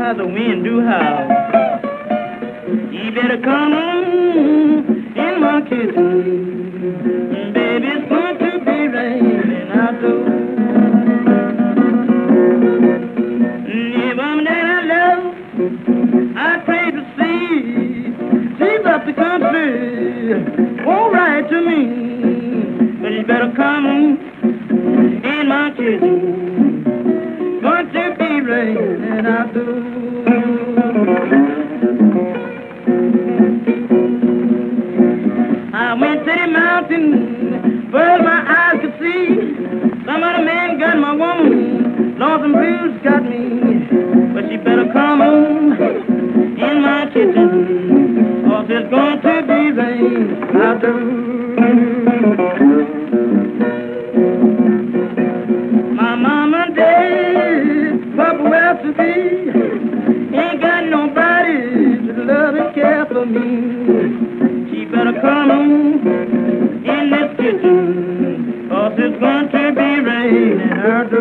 how the wind do howl. You better come on in my kitchen. Baby, it's going to be raining outdoors. The woman that I love, I pray to see. She's up the country, won't write to me. But you better come on in my kitchen. To be. I went to the mountain, where my eyes could see. Some other man got my woman, lost and blues got me. But she better come on in my kitchen, or there's going to be rain outdoors. To be, ain't got nobody to love and care for me. She better come on in this kitchen, cause it's going to be raining.